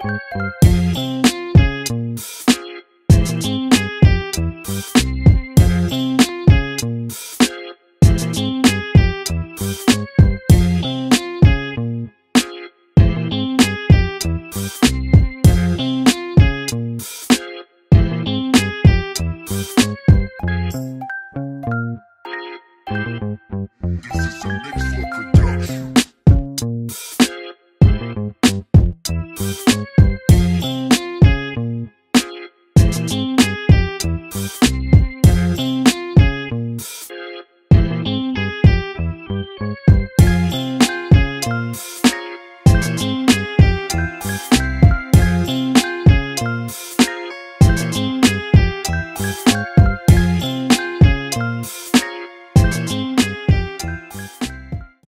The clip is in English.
This is the mix.